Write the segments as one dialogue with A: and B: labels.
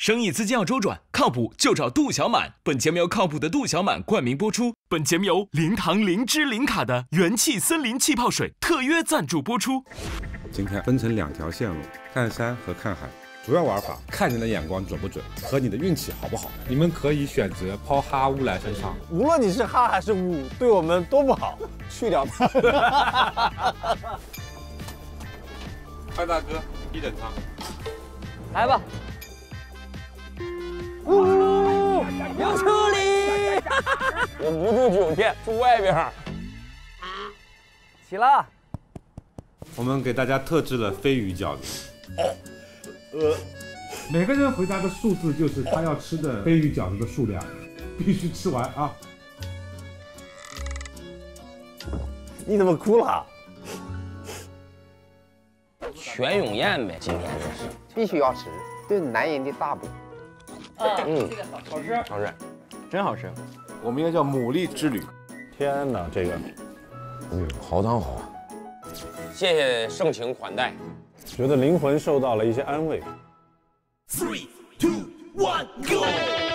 A: 生意资金要周转，靠谱就找杜小满。本节目由靠谱的杜小满冠名播出。本节目由零糖零脂零卡的元气森林气泡水特约赞助播出。
B: 今天分成两条线路，看山和看海。主要玩法看你的眼光准不准和你的运气好不好。你们可以选择抛哈乌来登场，
C: 无论你是哈还是乌，对我们都不好，去掉它。
B: 范大哥，一等他。
D: 来吧。呜，有处理。
C: 我不住酒店，住外边。
D: 起了。
B: 我们给大家特制了飞鱼饺子。
E: 呃，每个人回答的数字就是他要吃的飞鱼饺子的数量，必须吃完啊！
C: 你怎么哭了？
D: 全永宴呗，今天这是
F: 必须要吃对男人的大补。
D: 嗯，这个好吃，好吃，
F: 好吃，
D: 真好吃。
B: 我们应该叫牡蛎之旅。
C: 天哪，这个，
F: 嗯，好汤好啊！谢谢盛情款待，
C: 觉得灵魂受到了一些安慰。Three, two, one, go！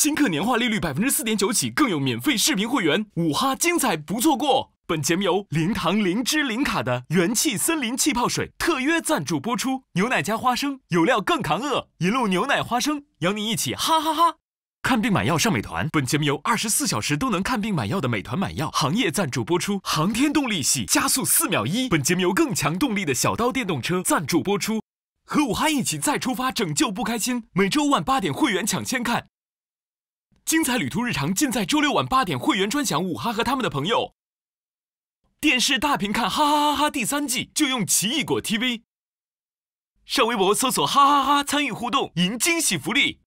A: 新客年化利率百分之四点九起，更有免费视频会员，五哈精彩不错过。本节目由零糖零脂零卡的元气森林气泡水特约赞助播出，牛奶加花生，有料更扛饿，一路牛奶花生，邀你一起哈哈哈！看病买药上美团。本节目由二十四小时都能看病买药的美团买药行业赞助播出，航天动力系加速四秒一。本节目由更强动力的小刀电动车赞助播出，和武汉一起再出发，拯救不开心。每周晚八点会员抢先看。精彩旅途日常尽在周六晚八点会员专享。五哈和他们的朋友，电视大屏看哈哈哈哈第三季就用奇异果 TV。上微博搜索哈哈哈参与互动，赢惊喜福利。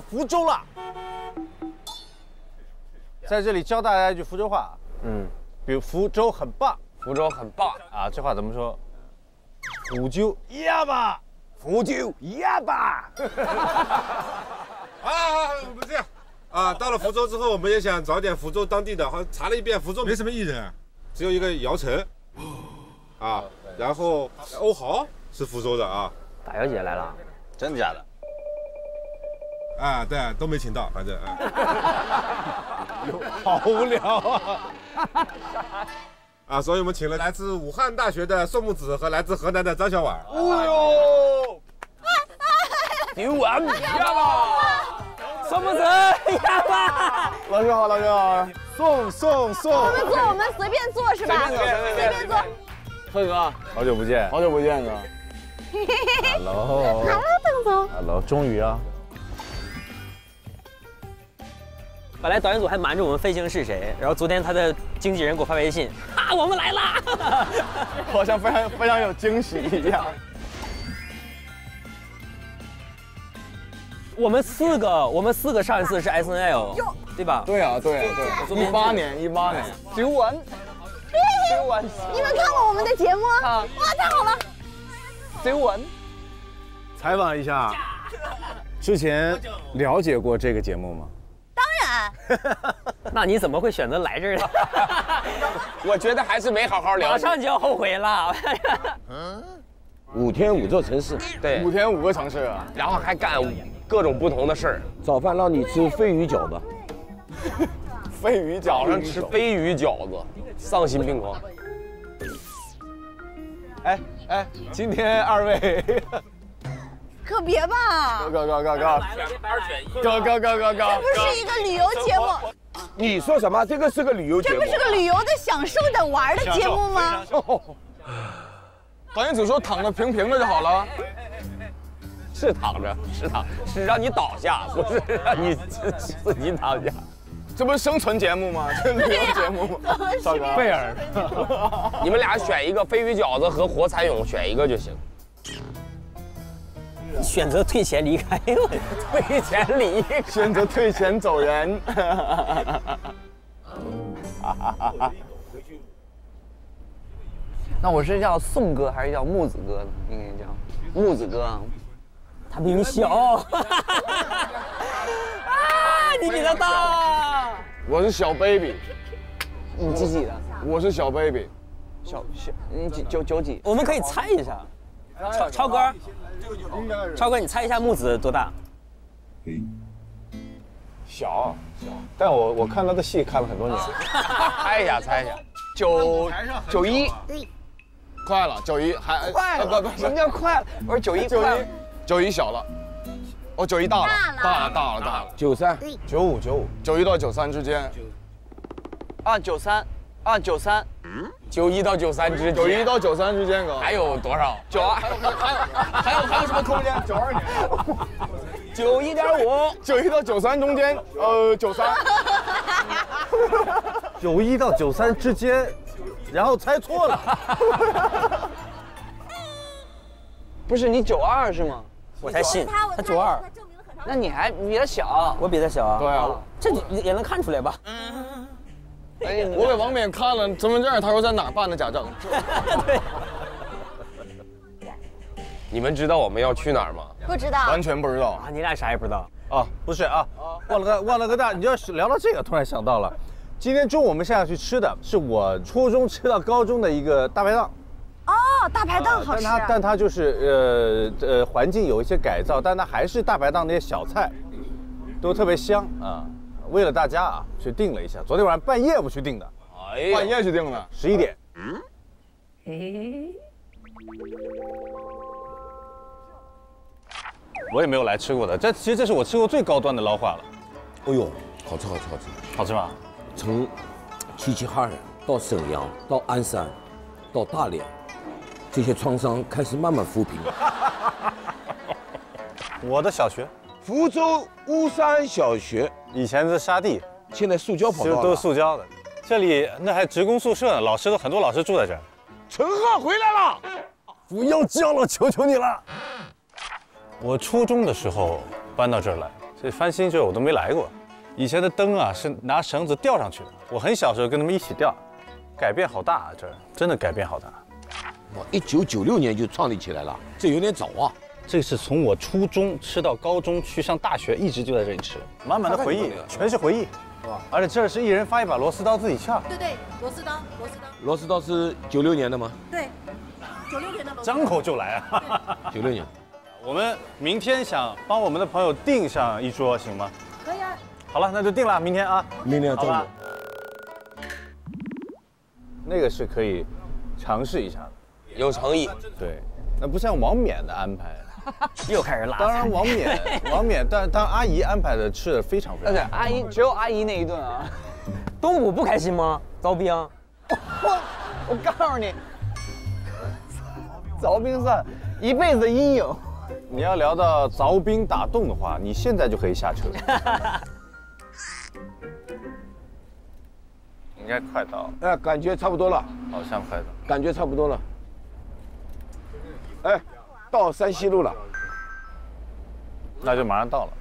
C: 到福州了，在这里教大家一句福州话，嗯，比如福州很棒，
F: 福州很棒。
C: 啊，这话怎么说？福州。呀吧，
F: 福州。呀吧。
B: 啊，我们这样啊，到了福州之后，我们也想找点福州当地的，好像查了一遍，福州没什么艺人，只有一个姚晨，啊，然后欧豪是福州的啊。
D: 大小姐来了，
C: 真的假的？
B: 啊，对，都没请到，反正
C: 啊，好无聊啊！
B: 啊，所以我们请了来自武汉大学的宋木子和来自河南的张小婉。
C: 哦呦！
F: 牛丸呀吧！
D: 宋木子呀吧！
C: 老师好，老师好。宋宋宋！
G: 我们坐，我们随便坐是吧？
C: 随便坐，
G: 随便坐。
D: 贺哥，
C: 好久不见，
D: 好久不见哥。
C: Hello。
G: Hello，邓总。
C: Hello，终于啊。
D: 本来导演组还瞒着我们飞行是谁，然后昨天他的经纪人给我发微信，啊，我们来啦，
C: 好像非常非常有惊喜一样。
D: 我们四个，我们四个上一次是 S N L，对吧？
C: 对啊，对啊，对。一八年，一八年。九晚，
G: 九晚。你们看过我们的节目？哇，太好了。
C: 九晚。采访一下，之前了解过这个节目吗？
D: 那你怎么会选择来这儿呢？
F: 我觉得还是没好好聊，
D: 马上就要后悔了。
F: 五天五座城市，
C: 对，五天五个城市啊，
F: 然后还干各种不同的事儿。
H: 早饭让你吃飞鱼饺子，
C: 飞鱼
F: 早上吃飞鱼饺子，丧心病狂。
C: 哎
I: 哎，今天二位，
G: 可别吧，
I: 高高高高，高高高高高，
G: 这不是一个旅游节目，
H: 你说什么？这个是个旅游节目
G: 这不是个旅游的享受的玩的节目吗？
I: 导演组说躺着平平的就好了。
J: 是躺着，是躺，是让你倒下，不是让你自己躺下。
I: 这不是生存节目吗？这旅游节目吗？贝尔，
J: 你们俩选一个飞鱼饺子和活蚕蛹，选一个就行。
D: 选择退钱离开，退钱离开，
I: 选择退钱走人。
K: 那我是叫宋哥还是叫木子哥呢？应该叫木子哥。
D: 他比你小。啊，你比他大。
I: 我是小 baby。
K: 你几几的？
I: 我是小 baby。
K: 小小，你几九九几？
D: 我们可以猜一下。超超哥，超哥，你猜一下木子多大？
I: 小小，但我我看他的戏看了很多年。
J: 猜一下，猜一下。
K: 九九一。
I: 快了，九一还
K: 快了。不不，什么叫快了？我说九一九一。
I: 九一小了，哦，九一大了，大了，大了，大了。
H: 九三，
I: 九五，九五，九一到九三之间。
K: 啊，九三，啊，九三，
J: 九一到九三之，
I: 九一到九三之间，哥
J: 还有多少？
K: 九二，还有
I: 还有还有什么空间？九二年，
K: 九一点五，
I: 九一到九三中间，呃，九三，
L: 九一到九三之间，然后猜错了。
K: 不是你九二是吗？
D: 我才信。他九二，
K: 那你还比他小，
D: 我比他小啊。
I: 对啊，
D: 这也能看出来吧？
I: 哎，我给王冕看了身份证，他说在哪办的假证。
D: 对。
J: 你们知道我们要去哪儿吗？
G: 不知道，
I: 完全不知道
D: 啊！你俩啥也不知道
L: 啊？不是啊，忘了个忘了个大，你要是聊到这个，突然想到了，今天中午我们下去吃的是我初中吃到高中的一个大排档。
G: 哦，大排档好吃。
L: 但它但它就是呃呃环境有一些改造，但它还是大排档那些小菜，都特别香啊。为了大家啊，去订了一下。昨天晚上半夜我去订的，
I: 哎，半夜去订的，
L: 十一点。嗯。我也没有来吃过的，这其实这是我吃过最高端的捞化了。
H: 哎呦，好吃好吃好吃，
L: 好吃吧？
H: 从齐齐哈尔到沈阳到鞍山到大连。这些创伤开始慢慢抚平。
L: 我的小学，
H: 福州巫山小学，
L: 以前是沙地，
H: 现在塑胶跑道
L: 都是塑胶的。这里那还职工宿舍呢，老师都很多，老师住在这儿。
H: 陈浩回来了，
L: 不要叫了，求求你了。我初中的时候搬到这儿来，这翻新之后我都没来过。以前的灯啊是拿绳子吊上去的，我很小时候跟他们一起吊，改变好大啊，这儿真的改变好大。
H: 我，一九九六年就创立起来了，这有点早啊。
L: 这是从我初中吃到高中去上大学，一直就在这里吃，满满的回忆，全是回忆，哇！而且这是一人发一把螺丝刀自己撬。
G: 对对，螺丝刀，螺丝刀。
H: 螺丝刀是九六年的吗？
G: 对，九六年的螺。
L: 张口就来啊！
H: 九六年。
L: 我们明天想帮我们的朋友订上一桌，行吗？
G: 可以啊。
L: 好了，那就定了，明天啊。
H: 明天中午。
L: 那个是可以尝试一下的。
J: 有诚意，
L: 对，那不像王冕的安排，
D: 又开始拉。
L: 当然王冕，王冕，但当阿姨安排的吃的非常非常。
K: 对，阿姨只有阿姨那一顿啊。
D: 东武不开心吗？凿冰，
K: 我我告诉你，凿冰算一辈子的阴影。
L: 你要聊到凿冰打洞的话，你现在就可以下车。应该快到了，
H: 哎，感觉差不多了，
L: 好像快到，
H: 感觉差不多了。哎，到山西路了，
L: 那就马上到了。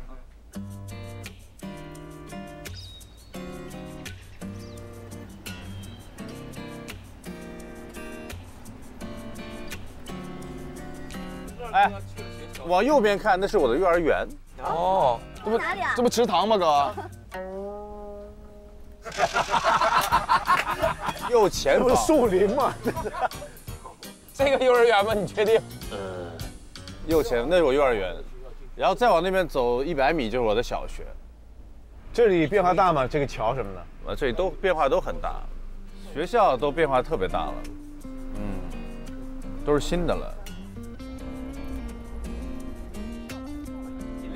L: 哎，往右边看，那是我的幼儿园。
G: 哦，这不哪里啊？
I: 这不池塘吗，哥？
L: 又前方
I: 树林吗。
J: 这个幼儿园吗？你确定？嗯，
L: 右前那是我幼儿园，然后再往那边走一百米就是我的小学。
I: 这里变化大吗？这个桥什么的？
L: 啊，这里都变化都很大，学校都变化特别大了。嗯，都是新的了。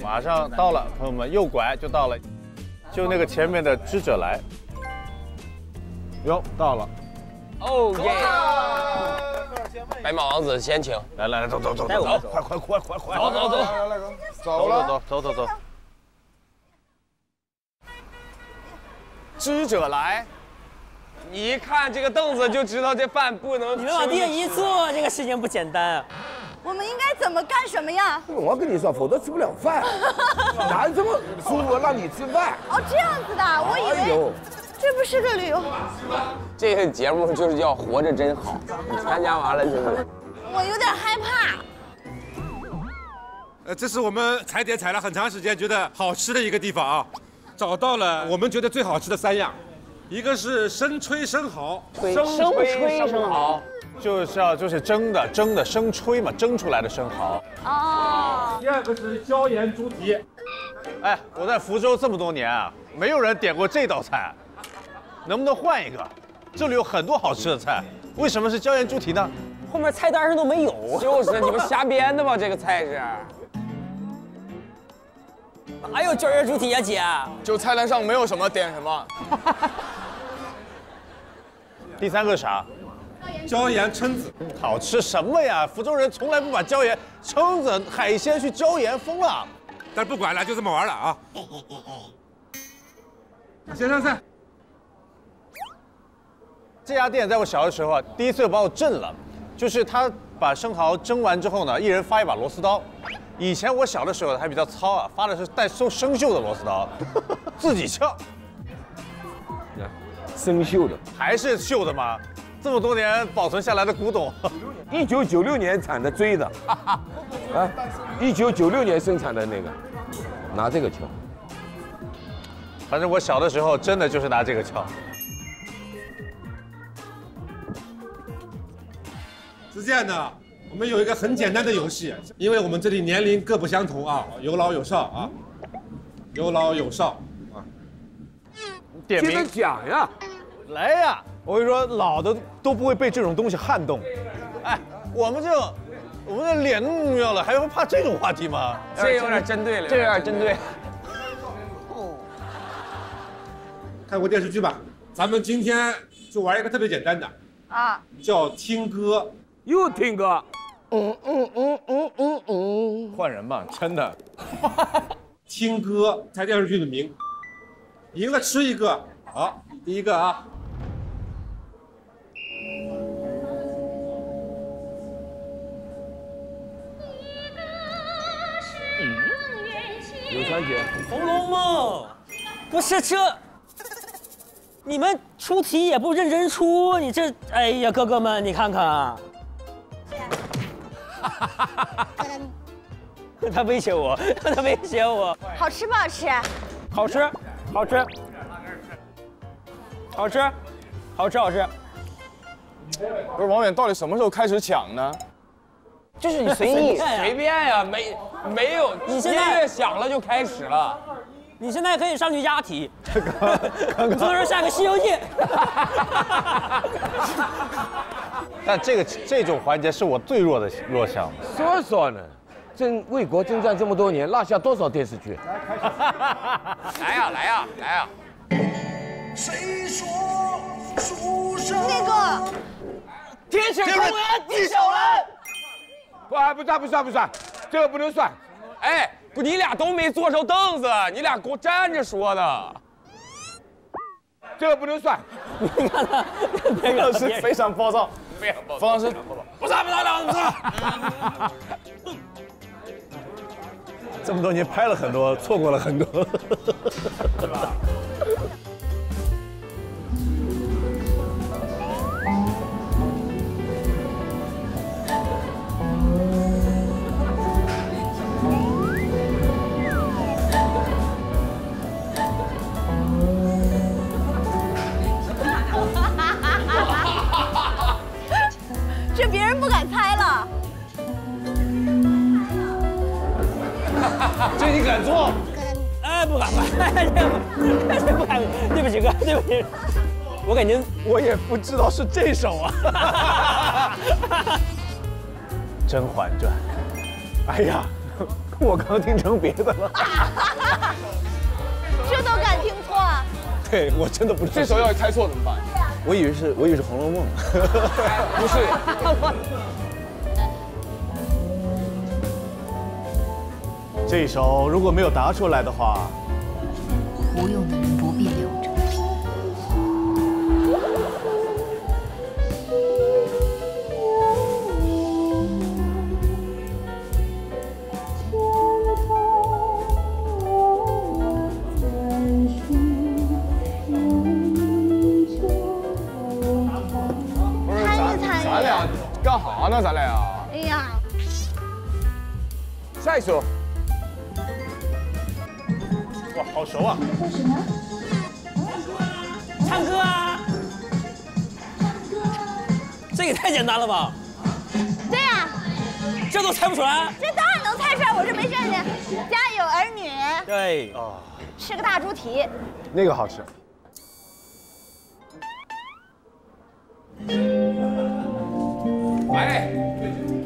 L: 马上到了，朋友们，右拐就到了，就那个前面的知者来。哟，到了。
F: 哦耶！白马王子先请，
L: 来来来，走走走走，快快快快快，
F: 走走走
L: 来来来，走了走走走走。
F: 知者来。你一看这个凳子就知道这饭不能。
D: 你们往地上一坐，这个事情不简单啊。
G: 我们应该怎么干什么呀？
H: 我跟你说，否则吃不了饭。哪有这么舒服让你吃饭？
G: 哦，这样子的，我以为
H: 哎呦，
G: 这不是个旅游，
F: 这个节目就是叫活着真好，你参加完了就是。
G: 我有点害怕。
B: 呃，这是我们踩点踩了很长时间，觉得好吃的一个地方啊，找到了我们觉得最好吃的三样，一个是生吹生蚝，
L: 生吹生蚝，就是要就是蒸的蒸的生吹嘛，蒸出来的生蚝。
G: 哦，
E: 第二个是椒盐猪蹄，
L: 哎，我在福州这么多年啊，没有人点过这道菜，能不能换一个？这里有很多好吃的菜，为什么是椒盐猪蹄呢？
D: 后面菜单上都没有。
F: 就是你们瞎编的吧？这个菜是。
D: 哪有椒盐猪蹄呀，姐？
I: 就菜单上没有什么点什么。
L: 第三个啥？
B: 椒盐蛏子，
L: 好吃什么呀？福州人从来不把椒盐、蛏子、海鲜去椒盐，疯了。
B: 但不管了，就这么玩了啊。先上菜，
L: 这家店在我小的时候啊，第一次把我震了，就是他把生蚝蒸完之后呢，一人发一把螺丝刀。以前我小的时候还比较糙啊，发的是带生生锈的螺丝刀，自己撬，
H: 生锈的，
L: 还是锈的吗？这么多年保存下来的古董，
H: 一九九六年产的锥的，啊，一九九六年生产的那个，拿这个撬。
L: 反正我小的时候真的就是拿这个撬。
B: 是这样的，我们有一个很简单的游戏，因为我们这里年龄各不相同啊，有老有少啊，有老有少啊。
L: 点名
H: 讲呀，
L: 来呀！我跟你说，老的都不会被这种东西撼动。哎，我们就，我们的脸那么重要了，还会怕这种话题吗？
F: 这有点针对了，
K: 这有点针对。
B: 看过电视剧吧？咱们今天就玩一个特别简单的，
G: 啊，
B: 叫听歌。
H: 又听歌，嗯嗯嗯嗯嗯嗯，
L: 换人吧，真的。
B: 听歌猜电视剧的名，赢了吃一个。好，第一个啊，
H: 刘川姐，《
D: 红楼梦》，不是这，你们出题也不认真出，你这，哎呀，哥哥们，你看看，他威胁我，他威胁我，
G: 好吃不好吃？
D: 好吃，好吃，好吃，好吃，好吃。
I: 不是王远，到底什么时候开始抢呢？
K: 就是你随意，
F: 随便呀，没没有，
D: 你现在
F: 音乐响了就开始了。
D: 你现在可以上去押题，你从这儿下个《西游记》。
L: 但这个这种环节是我最弱的弱项。
H: 说说呢，征为国征战这么多年，落下多少电视剧？
F: 来呀来呀来呀！
G: 谁说书生那个
K: 天使公园地小人。
H: 不，不算，不算，不算，这个不能算。
F: 哎，不，你俩都没坐上凳子，你俩给我站着说的。
H: 这个不能算。
D: 你看他，
L: 田老师非常暴躁。
F: 非常暴躁
I: 冯老师，
F: 不算不是不算。
L: 这么多年拍了很多，错过了很多。
G: 这别人不敢猜了。
L: 这你敢做？
D: 哎，不敢不敢，这不不敢，对不起哥，对不起，我感觉
L: 我也不知道是这首啊。
C: 甄嬛传》。哎呀，我刚听成别的了。
G: 这都敢听错？
C: 对我真的不知道。
I: 这首要是猜错怎么办？
C: 我以为是，我以为是《红楼梦》。
I: 不是。
C: 这一首如果没有答出来的话，
M: 无用的人不必留着。
I: 不是咱咱俩干哈呢？咱俩。
G: 哎呀，
I: 下一首。
D: 单了吧？
G: 对呀，
D: 这都猜不出来？
G: 这当然能猜出来，我这没事儿呢。家有儿女，
D: 对
C: 啊，
G: 吃个大猪蹄。
C: 那个好吃。
K: 哎，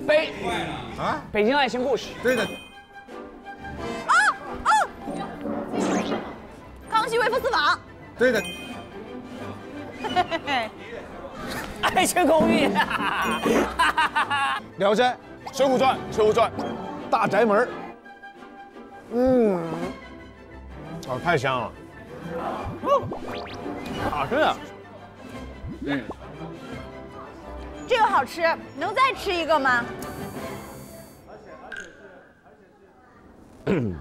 K: 北啊，北京爱情故事。
B: 对的。
G: 哦哦，康熙微服私访。
B: 对的。
D: 公寓。
C: 聊斋，《
I: 水浒传》《水浒传》，
C: 大宅门。嗯，哦，太香了。好吃啊。
G: 嗯。这个好吃，能再吃一个吗？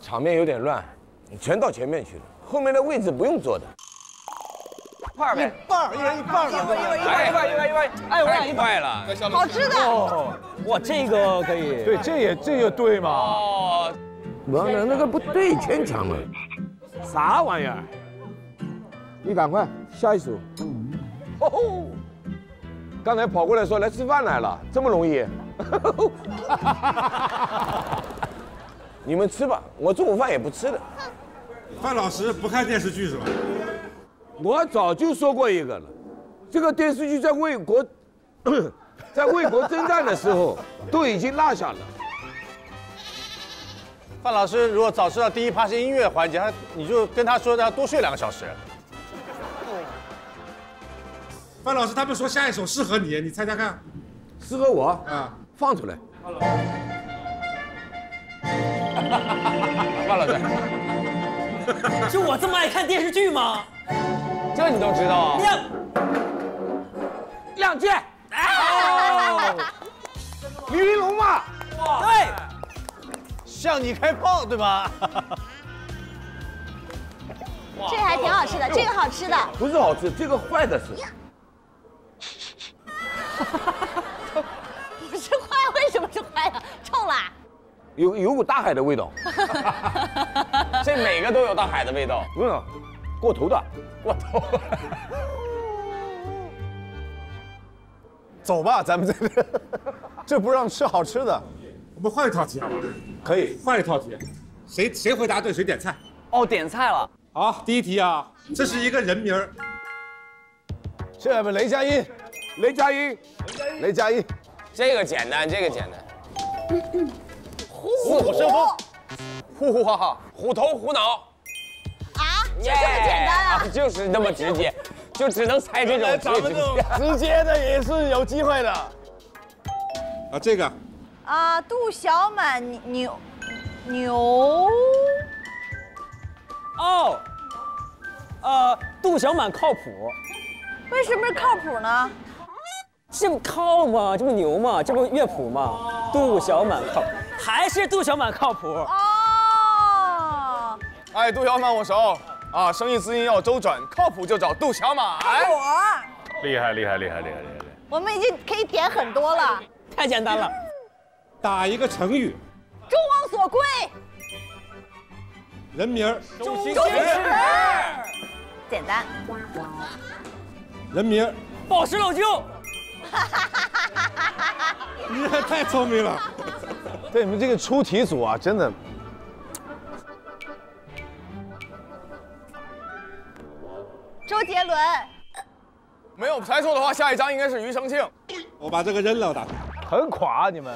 H: 场面有点乱，你全到前面去了，后面的位置不用坐的。
K: 半呗，
C: 一半，一人一半
G: 儿一半儿一会
K: 哎，一半一半一半，哎，我俩一半
F: 了，
G: 好吃的。
C: 哦，
D: 哇，这个可以。
C: 对，这也这也对嘛？
F: 哦，
H: 完了，那个不对，牵强了。
C: 啥玩意儿？
H: 你赶快下一首。哦吼！刚才跑过来说来吃饭来了，这么容易？你们吃吧，我中午饭也不吃的。
B: 范老师不看电视剧是吧？
H: 我早就说过一个了，这个电视剧在为国，在为国征战的时候 都已经落下了。
L: 范老师如果早知道第一趴是音乐环节，他你就跟他说让他多睡两个小时。
B: 范老师他们说下一首适合你，你猜猜看。
H: 适合我
B: 啊，
H: 放出来。
K: 范老师，
D: 就我这么爱看电视剧吗？
K: 这你都知道啊？
D: 亮，
H: 亮剑。
D: 哦，
C: 李云龙嘛。
D: 对，
C: 向你开炮，对吧？
G: 这还挺好吃的，这个好吃的。
H: 不是好吃，这个坏的是。
G: 不是坏，为什么是坏的？臭了。
H: 有有股大海的味道。
K: 这每个都有大海的味道。
H: 不是，过头的。
K: 过头。
C: 走吧，咱们这个，这不让吃好吃的。
B: 我们换一套题好吧？
C: 可以
B: 换一套题，谁谁回答对谁点菜。
K: 哦，点菜了。
B: 好，第一题啊，这是一个人名儿。
C: 这不雷佳音，
H: 雷佳音，雷佳音。
K: 这个简单，这个简单。
G: 虎
K: 虎生风，呼呼哈哈，虎头虎脑。
G: 啊，就这么简单啊？
K: 就是那么直接，就只能猜这种最直接。
C: 直接的也是有机会的。
B: 啊，这个。
G: 啊，杜小满牛牛。
D: 哦，呃，杜小满靠谱。
G: 为什么是靠谱呢？
D: 这不靠吗？这不牛吗？这不乐谱吗？杜小满靠，还是杜小满靠谱。
G: 哦。
I: 哎，杜小满我熟啊，生意资金要周转，靠谱就找杜小满。
G: 靠谱。
L: 厉害厉害厉害厉害厉害！
G: 我们已经可以点很多了，
D: 太简单了。
B: 打一个成语。
G: 众望所归。
B: 人名。
D: 周星
G: 驰。简单。
B: 人名。
D: 宝石老舅。
B: 你也太聪明了。
C: 对你们这个出题组啊，真的。
G: 周杰伦。
I: 没有猜错的话，下一张应该是庾澄庆。
B: 我把这个扔了，打开
C: 很垮你们。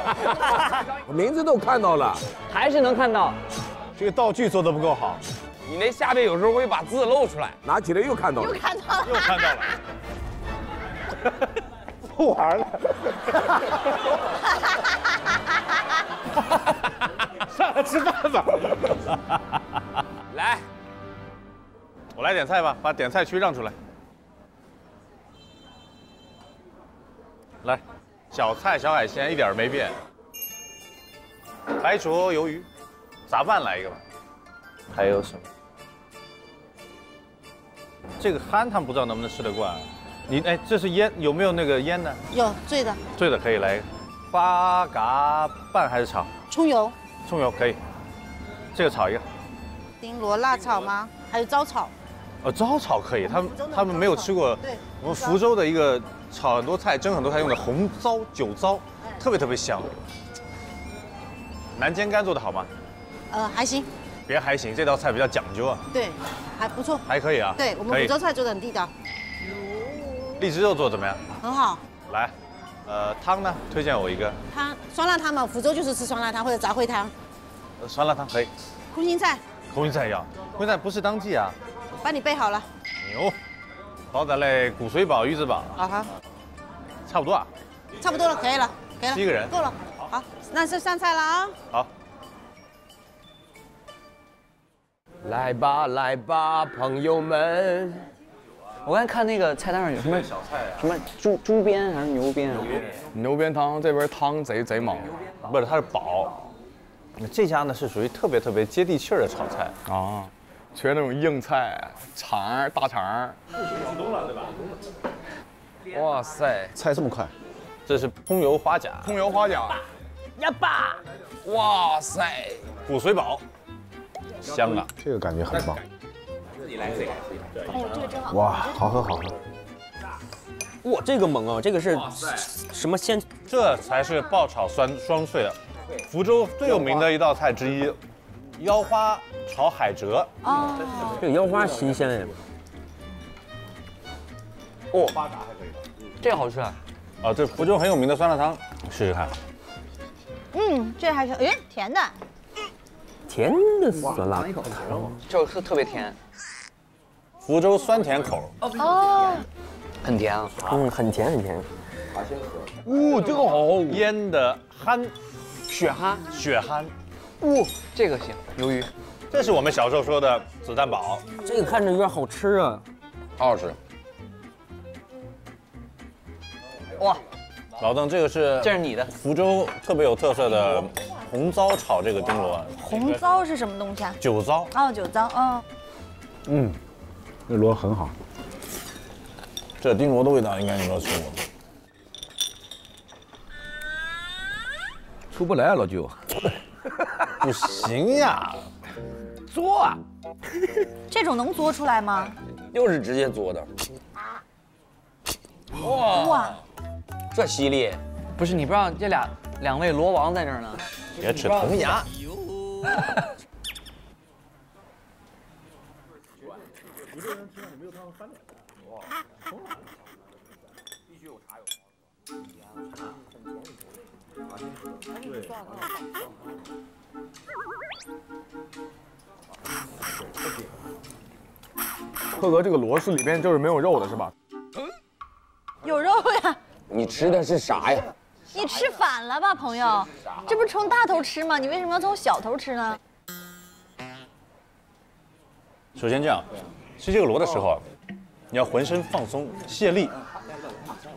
H: 我名字都看到了，
K: 还是能看到。
L: 这个道具做的不够好，
F: 你那下面有时候会把字露出来。
H: 拿起来又看到了，
G: 又看到了，
L: 又看到了。
C: 不玩了。上来吃饭吧。
F: 来，
L: 我来点菜吧，把点菜区让出来。来，小菜小海鲜一点没变。白灼鱿鱼，杂饭来一个吧。
K: 还有什么？
L: 这个憨他们不知道能不能吃得惯。你哎，这是烟，有没有那个烟的？
G: 有醉的，
L: 醉的可以来。八嘎拌还是炒？
G: 葱油，
L: 葱油可以。这个炒一个。
G: 丁螺辣炒吗？还有糟炒？
L: 呃，糟炒可以，他们他们没有吃过。
G: 对，
L: 我们福州的一个炒很多菜、蒸很多菜用的红糟、酒糟，特别特别香。南煎干做的好吗？
G: 呃，还行。
L: 别还行，这道菜比较讲究啊。
G: 对，还不错。
L: 还可以啊。
G: 对我们福州菜做的很地道。
L: 荔枝肉做怎么样？
G: 很好。
L: 来，呃，汤呢？推荐我一个。
G: 汤酸辣汤嘛，福州就是吃酸辣汤或者杂烩汤。
L: 呃，酸辣汤可以。
G: 空心菜。
L: 空心菜要，空心菜不是当季啊。
G: 帮你备好了。
L: 牛。煲仔嘞，骨髓煲、鱼子煲。
G: 啊哈。
L: 差不多啊。
G: 差不多了，可以了，可以了。
L: 七个人。
G: 够了。好，那就上菜了啊。
L: 好。
K: 来吧，来吧，朋友们。我刚才看那个菜单上有什么
L: 小菜啊？
K: 什么猪猪鞭还是牛鞭啊？
I: 牛鞭汤这边汤贼贼猛，
L: 不是它是煲。这家呢是属于特别特别接地气儿的炒菜
I: 啊，全是那种硬菜，肠儿大肠儿。
L: 广东了对吧？
K: 哇塞，
L: 菜这么快，这是葱油花甲。
I: 葱油花甲。
G: 呀爸！
K: 哇塞，
L: 骨髓煲，香啊！
C: 这个感觉很棒。
F: 自己来这个。
G: 哦，这个真好。
C: 哇，好喝好喝。
D: 哇，这个猛啊！这个是什么鲜？
L: 这才是爆炒酸双脆啊！福州最有名的一道菜之一，腰花炒海蜇。
G: 哦，
D: 这个腰花新鲜呀。
K: 哦，这个好吃啊！
L: 啊，这福州很有名的酸辣汤，试试看。
G: 嗯，这还是哎甜的。
D: 甜的酸辣汤，
K: 这个特别甜。
L: 福州酸甜口。
G: 哦。
K: 很甜啊。
D: 嗯，很甜很甜。
H: 哦，这个好，
L: 腌的憨，
K: 血憨，
L: 血憨。
K: 哦，这个行，鱿鱼。
L: 这是我们小时候说的子弹堡。
D: 这个看着有点好吃啊，
F: 好好吃。
K: 哇，
L: 老邓，这个是
K: 这是你的
L: 福州特别有特色的红糟炒这个丁螺。
G: 红糟是什么东西啊？
L: 酒糟。
G: 哦，酒糟，嗯。
C: 嗯，这螺很好。
L: 这丁螺的味道应该你都吃过。
H: 出不来啊，老舅。
L: 不行呀，
K: 嘬啊！
G: 这种能嘬出来吗？
F: 又是直接嘬的。
K: 哇
G: 哇，
F: 这犀利！
K: 不是你不知道这俩两位螺王在这儿呢。
L: 别吃铜牙。
I: 贺哥，这个螺丝里边就是没有肉的是吧？
G: 有肉呀。
F: 你吃的是啥呀？
G: 你吃反了吧，朋友？这不是从大头吃吗？你为什么要从小头吃呢？
L: 首先这样，吃这个螺的时候，你要浑身放松卸力，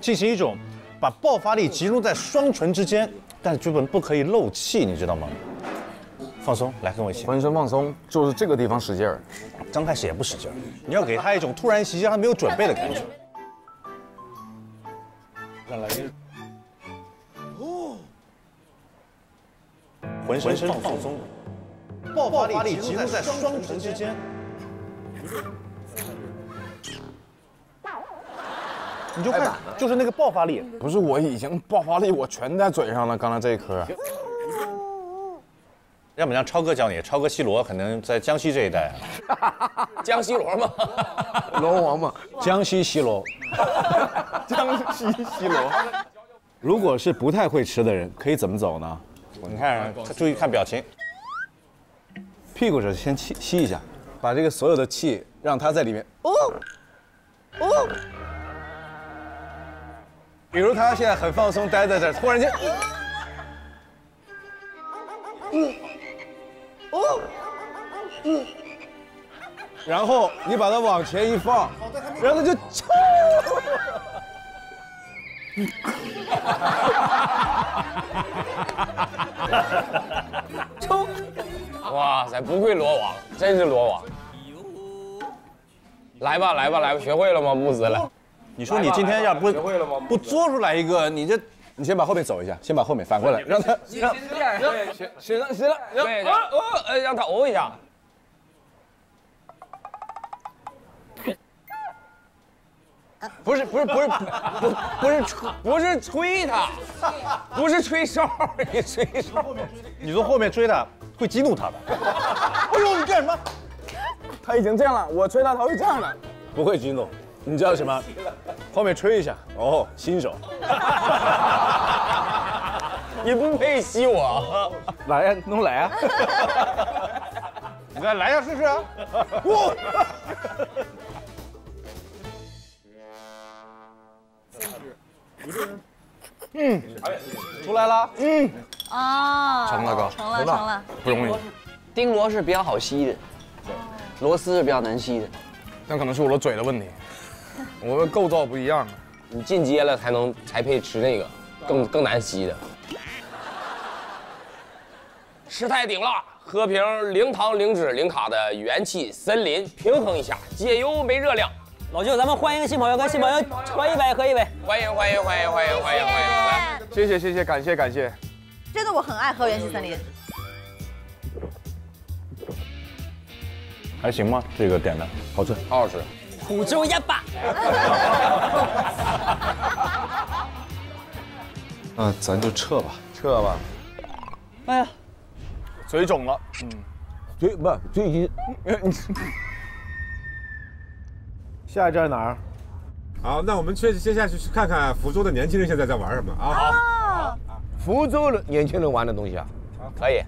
L: 进行一种把爆发力集中在双唇之间，但是剧本不可以漏气，你知道吗？放松，来跟我一起，
I: 浑身放松，就是这个地方使劲儿，
L: 刚开始也不使劲儿，你要给他一种突然袭击，让他没有准备的感觉。再来一哦，浑身放松，爆发力集中在双唇之间。你就看，就是那个爆发力，
I: 不是我已经爆发力，我全在嘴上了。刚才这一颗，
L: 要不让超哥教你，超哥西罗可能在江西这一带，
J: 江西罗嘛，
H: 龙王嘛，
C: 江西西罗。
I: 江西西罗。
C: 如果是不太会吃的人，可以怎么走呢？
L: 你看，注意看表情，
C: 屁股这先吸吸一下，把这个所有的气让它在里面。哦，哦。比如他现在很放松，待在这儿，突然间，嗯，哦，嗯，然后你把它往前一放，然后它就抽。
J: 冲！哇塞，不愧罗王，真是罗王。来吧，来吧，来吧，学会了吗，木子了？
C: 你说你今天要不不做出来一个，你这你先把后面走一下，先把后面反过来，让他让
J: 行行了行了，对，哦呃让他哦一下。不是不是不是不不是吹不是吹他，不是吹哨，你吹哨。
C: 你从后面追他会激怒他的。
I: 哎呦，你干什么？他已经这样了，我吹他他会这样的。
C: 不会激怒，你知道什么？后面吹一下。哦，新手。
J: 你不配吸我。
C: 来呀，弄来啊！
I: 你再来呀，试试啊！
C: 哇！嗯，出来了。嗯，
G: 啊，
K: 成了哥，
G: 成了成了，
K: 不容易。钉螺是比较好吸的，螺丝是比较难吸的。
I: 但可能是我的嘴的问题，我们构造不一样。
J: 你进阶了才能才配吃那个，更更难吸的。吃太顶了，喝瓶零糖零脂零卡的元气森林，平衡一下，解忧没热量。
D: 老舅，咱们欢迎新朋友，跟新朋友喝一杯，喝一杯。
J: 欢迎欢迎欢迎欢迎欢迎欢迎！来，
I: 谢谢谢谢，感谢感谢。
G: 真的我很爱喝元气森林。
C: 还行吗？这个点的好吃，
J: 好好吃。
D: 苦州鸭巴。
C: 那 咱就撤吧，
I: 撤吧。
D: 哎呀，
I: 嘴肿了。嗯，
H: 嘴不嘴已经。
C: 下一站哪儿？
B: 好，那我们去接下去去看看福州的年轻人现在在玩什么啊？
G: 好，
H: 福州的年轻人玩的东西啊，
J: 可以。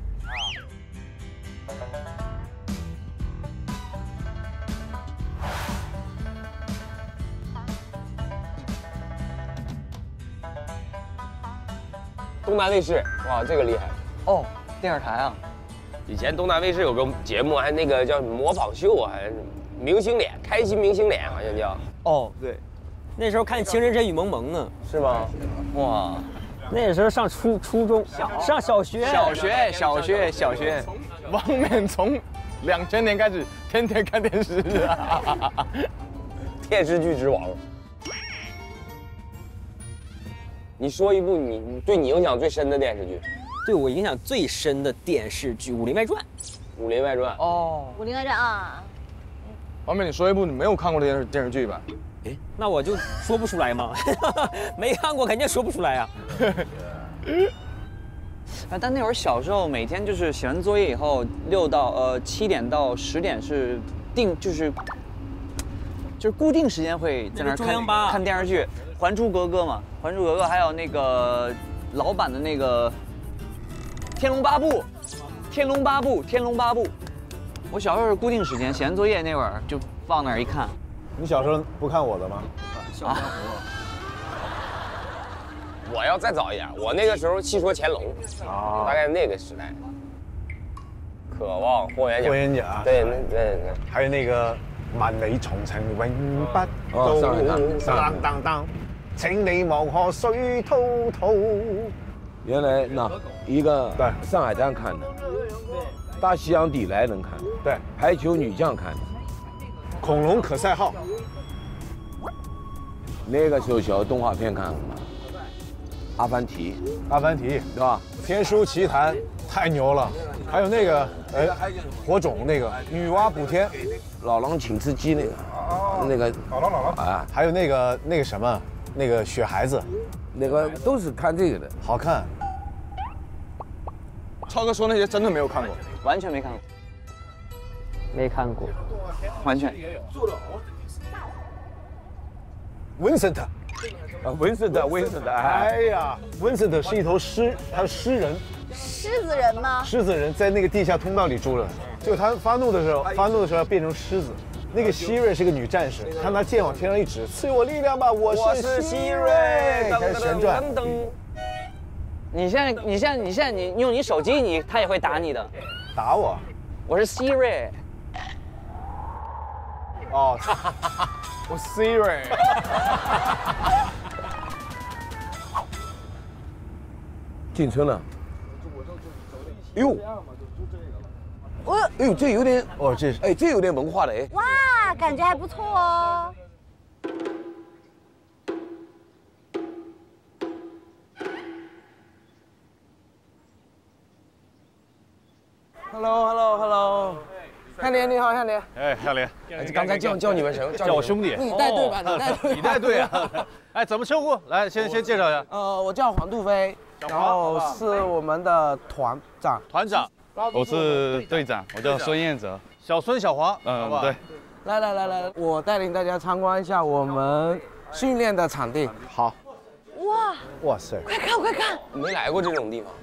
J: 东南卫视，哇，这个厉害
K: 哦，电视台啊。
J: 以前东南卫视有个节目，还那个叫模仿秀啊，还是明星脸，开心明星脸好像叫。
D: 哦，对，那时候看《情深深雨蒙蒙》呢，
J: 是吗？
D: 哇，那时候上初初中，上小学，
I: 小学小学小学，王冕从两千年开始天天看电视啊，
J: 电视剧之王。你说一部你对你影响最深的电视剧？
D: 对我影响最深的电视剧《武林外传》。
J: 《武林外传》
I: 哦，《
G: 武林外传》啊，
I: 王冕，你说一部你没有看过的电视电视剧吧？
D: 哎，那我就说不出来吗？没看过肯定说不出来啊。
K: 啊，但那会儿小时候每天就是写完作业以后，六到呃七点到十点是定就是就是固定时间会在那看看电视剧，《还珠格格》嘛，《还珠格格》，还有那个老版的那个《天龙八部》，《天龙八部》，《天龙八部》。我小时候是固定时间，写完作业那会儿就放那儿一看。
C: 你小时候不看我的吗？
K: 啊，
J: 我要再早一点，我那个时候戏说乾隆，
C: 啊
J: 大概那个时代。渴望霍元甲，
C: 霍元甲
J: 对，那对对。
C: 还有那个万里长城永不
H: 哦上海滩
C: 到，
H: 上海滩
C: 当当当，请你望河水滔滔。
H: 原来那一个
C: 对
H: 上海滩看的，大西洋底来能看的，
C: 对，
H: 排球女将看的，
C: 恐龙可赛号，
H: 那个时候小动画片看了吗？阿凡提，
C: 阿凡提，
H: 对吧？
C: 天书奇谭太牛了，还有那个呃火种那个女娲补天，
H: 老狼请吃鸡那个，那个
B: 老狼老狼，
H: 啊，
C: 还有那个那个什么那个雪孩子，
H: 那个都是看这个的。
C: 好看。
I: 超哥说那些真的没有看过，
K: 完全没看过，没看过，完全。
C: 文森特，啊，文森特，文森特，哎呀，文森特是一头狮，他是狮人，
G: 狮子人吗？
C: 狮子人在那个地下通道里住了，就他发怒的时候，发怒的时候要变成狮子。那个希瑞是个女战士，她拿剑往天上一指，赐予我力量吧，我是希瑞，开始旋转。
K: 你现在，你现在，你现在，你用你手机，你他也会打你的。
C: 打我？
K: 我是 Siri。
C: 哦，
I: 我 Siri。
H: 进村了。哟，
G: 我
H: 哎呦，这有点哦，这哎，这有点文化的哎。
G: 哇，感觉还不错哦。
F: Hello，Hello，Hello，汉林你好，汉林。
L: 哎，小林，
F: 刚才叫叫你们什么？
L: 叫我兄弟。
F: 你带队吧，你带队。
L: 你带队啊？哎，怎么称呼？来，先先介绍一下。
F: 呃，我叫黄杜飞，然后是我们的团长。
L: 团长，
N: 我是队长，我叫孙彦哲。
L: 小孙、小黄，
N: 嗯，对。
F: 来来来来，我带领大家参观一下我们训练的场地。
C: 好。
G: 哇！
C: 哇塞！
G: 快看快看！
F: 没来过这种地方。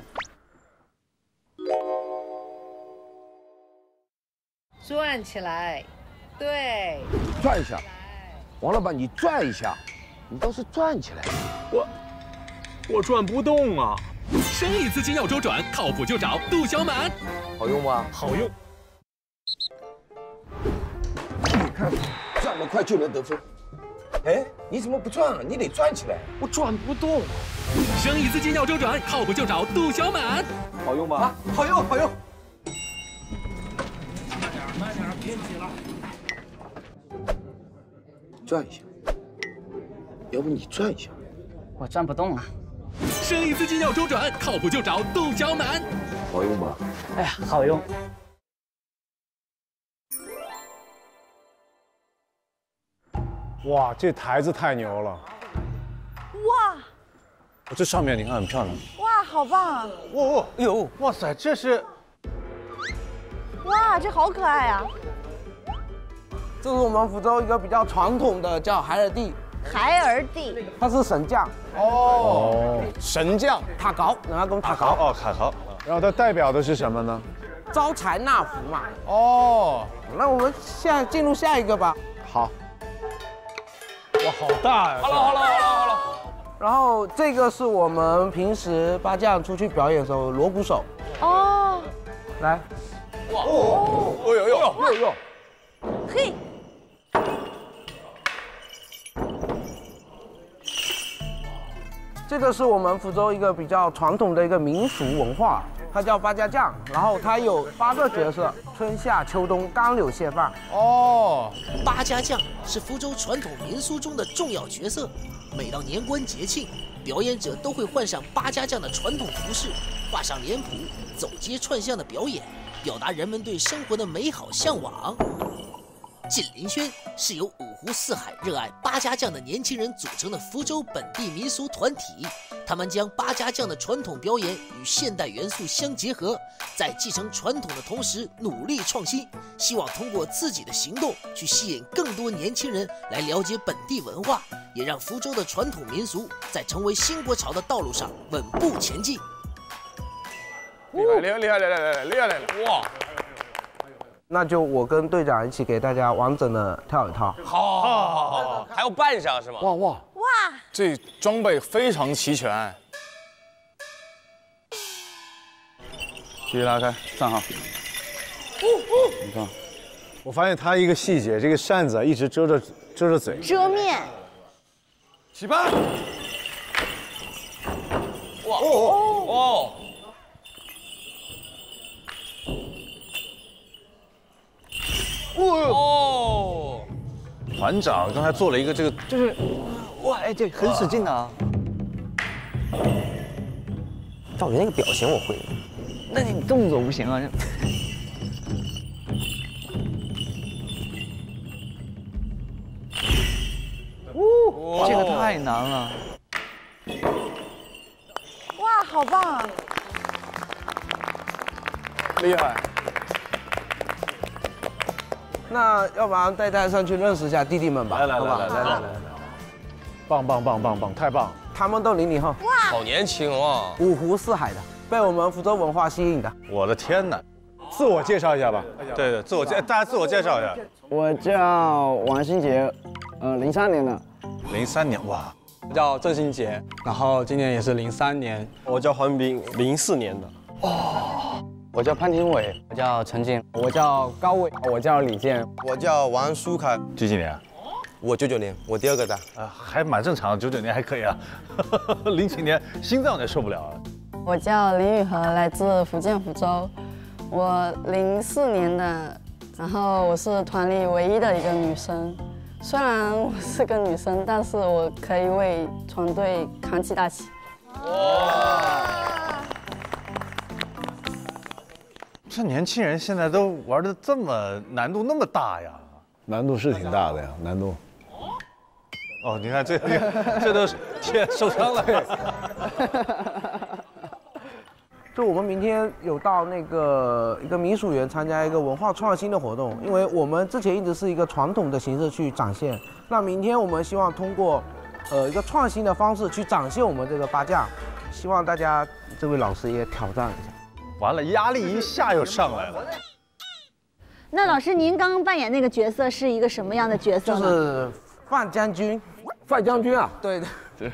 O: 转起来，对，
H: 转一下，王老板，你转一下，你倒是转起来。
A: 我我转不动啊！生意资金要周转，靠谱就找杜小满。
H: 好用吗？
A: 好用。
H: 你看，转得快就能得分。哎，你怎么不转啊？你得转起来。
A: 我转不动。生意资金要周转，靠谱就找杜小满。
H: 好用吗？啊好用，好用。
C: 慢点，慢点，别挤了。
H: 转一下，要不你转一下？
K: 我转不动啊。
A: 生意资金要周转，靠谱就找杜小满。
H: 好用吗？
K: 哎呀，好用。
C: 哇，这台子太牛了！
G: 哇！
L: 这上面你看很漂亮。
G: 哇，好棒啊！
L: 哦，哎呦，哇塞，这是。
G: 哇，这好可爱啊！
F: 这是我们福州一个比较传统的叫海尔地。
G: 孩儿弟，
F: 他是神将。
C: 哦，
F: 神将塔高，然后跟塔高。
L: 哦，塔高。
C: 然后它代表的是什么呢？
F: 招财纳福嘛。
C: 哦，
F: 那我们现在进入下一个吧。
C: 好。哇，好大呀！
F: 好了，好了，好了，好了。然后这个是我们平时八将出去表演的时候锣鼓手。
G: 哦。
F: 来。
I: 哇哦！哎呦呦呦呦！
G: 嘿。
F: 这个是我们福州一个比较传统的一个民俗文化，它叫八家将，然后它有八个角色：春夏秋冬、干柳蟹饭。
C: 哦，
P: 八家将是福州传统民俗中的重要角色，每到年关节庆，表演者都会换上八家将的传统服饰，画上脸谱，走街串巷的表演。表达人们对生活的美好向往。锦林轩是由五湖四海热爱八家将的年轻人组成的福州本地民俗团体。他们将八家将的传统表演与现代元素相结合，在继承传统的同时努力创新，希望通过自己的行动去吸引更多年轻人来了解本地文化，也让福州的传统民俗在成为新国潮的道路上稳步前进。
I: 厉害厉害厉害厉害厉害厉害！哇！
F: 那就我跟队长一起给大家完整的跳一套。
I: 好，好，好，好，好，
F: 还有半上是吗？
I: 哇哇
G: 哇！
I: 这装备非常齐全。继续拉开，站好。你看，
C: 我发现他一个细节，这个扇子一直遮着遮着嘴。
G: 遮面。
I: 起班。
F: 哇哦哦！
L: 哦，团长刚才做了一个这个，
K: 就是，哇，哎，这很使劲的啊。赵云那个表情我会，那你动作不行啊。哦，这个太难了。
G: 哇，好棒啊！
J: 厉害。
F: 那要不然带大家上去认识一下弟弟们吧，
C: 来来来来来来来，棒棒棒棒棒，太棒！
F: 他们都零零后，哇
J: 好年轻哦，
F: 五湖四海的，被我们福州文化吸引的。
L: 我的天哪！
C: 自我介绍一下吧。
L: 对对，自我介大家自我介绍一下。
Q: 我叫王新杰，呃，零三年的。
L: 零三年哇，
R: 我叫郑新杰，然后今年也是零三年。
Q: 我叫黄斌，零四年的。
R: 哦，
Q: 我叫潘廷伟，我叫陈静，
R: 我叫高伟，
Q: 我叫李健，
I: 我叫王书凯。
L: 几几年？
I: 我九九年，我第二个的。
L: 啊，还蛮正常，九九年还可以啊。零几年心脏有点受不了了。
S: 我叫林雨禾，来自福建福州。我零四年的，然后我是团里唯一的一个女生。虽然我是个女生，但是我可以为团队扛起大旗。哇！
L: 这年轻人现在都玩的这么难度那么大呀？
C: 难度是挺大的呀，难度。
L: 哦，你看这 这都是天受伤了。
F: 就我们明天有到那个一个民俗园参加一个文化创新的活动，因为我们之前一直是一个传统的形式去展现，那明天我们希望通过，呃一个创新的方式去展现我们这个八架，希望大家这位老师也挑战一下。
L: 完了，压力一下又上来了。
G: 那老师，您刚刚扮演那个角色是一个什么样的角色？
F: 就是范将军，
H: 范将军啊？
F: 对的。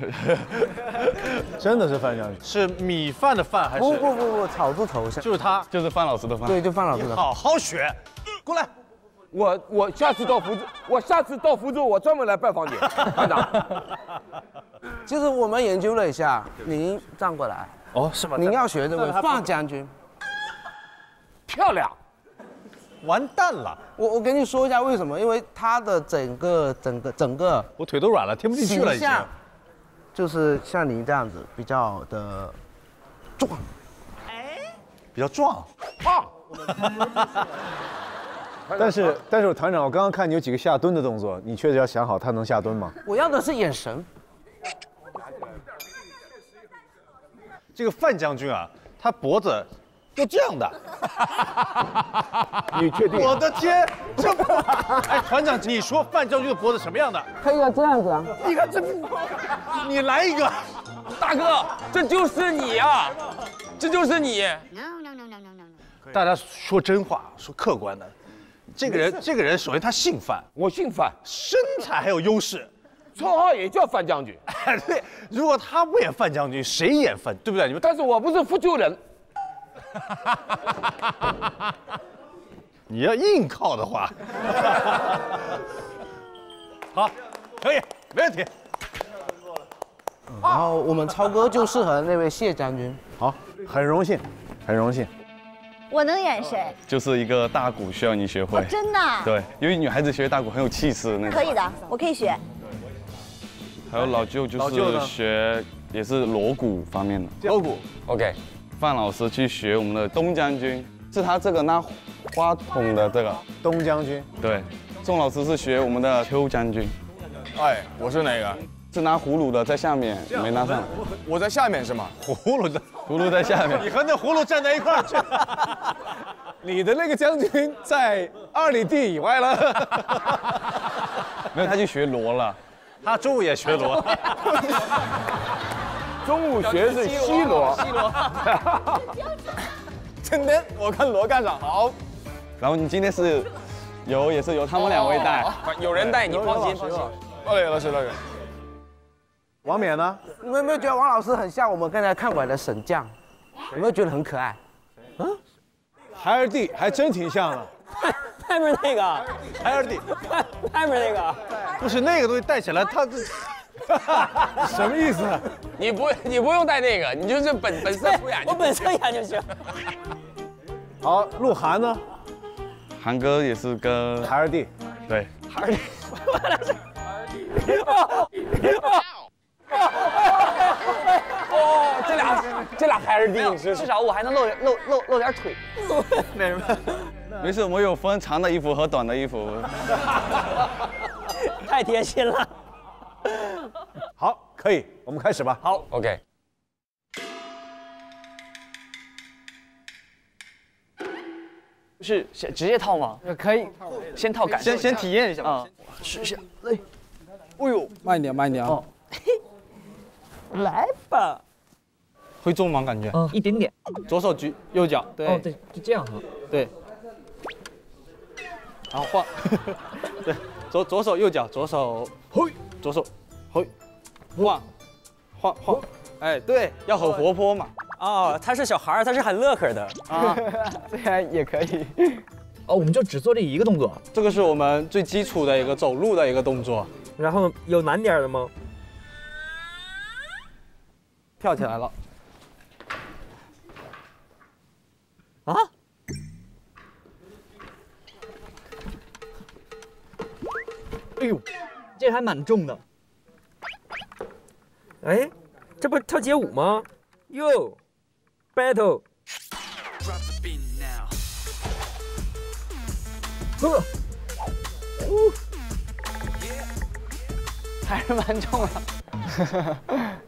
C: 真的是范将军？
L: 是米饭的饭还是？
F: 不不不不，草字头
L: 就是他，
R: 就是范老师的范。
F: 对，就范老师的。
L: 好好学，过来。
H: 我我下次到福州，我下次到福州，我专门来拜访你，班长。
F: 其 实我们研究了一下，您站过来。
L: 哦，是吗？
F: 您要学这位范将军，
H: 漂亮。
L: 完蛋了！
F: 我我跟你说一下为什么？因为他的整个整个整个，
L: 我腿都软了，听不进去了已经。
F: 就是像您这样子，比较的壮，
L: 哎，比较壮，
H: 胖。
C: 但是但是团长，我刚刚看你有几个下蹲的动作，你确实要想好他能下蹲吗？
F: 我要的是眼神。
L: 这个范将军啊，他脖子就这样的。
C: 你确定？
L: 我的天，这不……哎，团长，你说范将军的脖子什么样的？
F: 可以这样子啊。
L: 你看这不，你来一个，
J: 大哥，这就是你啊，这就是你。
L: 大家说真话，说客观的，这个人，这个人，首先他姓范，
H: 我姓范，
L: 身材还有优势。
H: 绰号也叫范将军，
L: 对，如果他不演范将军，谁演范？对不对？你们，
H: 但是我不是福州人。
L: 你要硬靠的话，好，可以，没问题。
F: 然后我们超哥就适合那位谢将军。
C: 好，很荣幸，很荣幸。
G: 我能演谁？
T: 就是一个大鼓，需要你学会。
G: 真的？
T: 对，因为女孩子学大鼓很有气势那种。
G: 可以的，我可以学。
T: 还有老舅就是学也是锣鼓方面的
C: 锣鼓
T: ，OK。范老师去学我们的东将军，是他这个拿花筒的这个
C: 东将军。
T: 对，宋老师是学我们的邱将军。
J: 哎，我是哪个？
T: 是拿葫芦的，在下面没拿上。
J: 我在下面是吗？
L: 葫芦的，
T: 葫芦在下面。
L: 你和那葫芦站在一块儿去。
C: 你的那个将军在二里地以外了。
T: 没有，他去学锣了。
L: 他中午也学锣，
H: 中午学是西锣，
J: 西锣。今天，我看罗干长好。
T: 然后你今天是由也是由他们两位带，
J: 有人带你放心放心。老师那个。
C: 王冕呢？
F: 你们有没有觉得王老师很像我们刚才看过来的沈将？有没有觉得很可爱？
C: 嗯，孩儿弟还真挺像的。
D: 外面那个，
L: 孩儿弟，
D: 外面那个，
L: 不是那个东西戴起来，他这
C: 什么意思？
J: 你不，你不用戴那个，你就是本本色出演，
D: 我本色演就行。
C: 好，鹿晗呢？
T: 韩哥也是跟
C: 海尔弟，
T: 对，
D: 海尔弟，
J: 哦，这俩这俩孩儿弟，
K: 至少我还能露露露露点腿。
T: 没什么。没事，我有分长的衣服和短的衣服。
D: 太贴心了。
C: 好，可以，我们开始吧。
J: 好
T: ，OK。
K: 是先直接套吗？
F: 可以，
K: 先套感受
I: 先先体验一下
K: 啊，试一下。哎，哎呦，
T: 慢一点，慢一点啊。
K: 哦，来吧。
T: 会重吗？感觉？
K: 嗯，一点点。
T: 左手举，右脚。对。
K: 哦，对，就这样哈。
T: 对。然后晃，对，左左手右脚，左手，嘿，左手，嘿，换，换换，哎，对，要很活泼嘛。
D: 哦，他是小孩儿，他是很乐呵的
T: 啊，
F: 这样也可以。
K: 哦，我们就只做这一个动作。
T: 这个是我们最基础的一个走路的一个动作。
D: 然后有难点的吗？
T: 跳起来了。
D: 啊？
K: 哎呦，这还蛮重的。
D: 哎，这不跳街舞吗？哟，battle。
K: 呵，还是蛮重的。